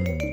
Mm.